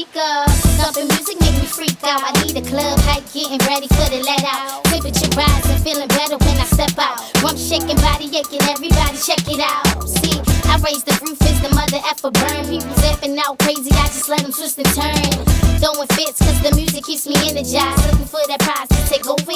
Up Thumping music make me freak out. I need a club hype, getting ready for the let out. Temperature rising, feeling better when I step out. Rump shaking, body aching, everybody check it out. See, I raise the roof as the mother effer burn. People zipping out crazy, I just let them twist and turn. Throwing fits, cause the music keeps me energized. Looking for that prize to take over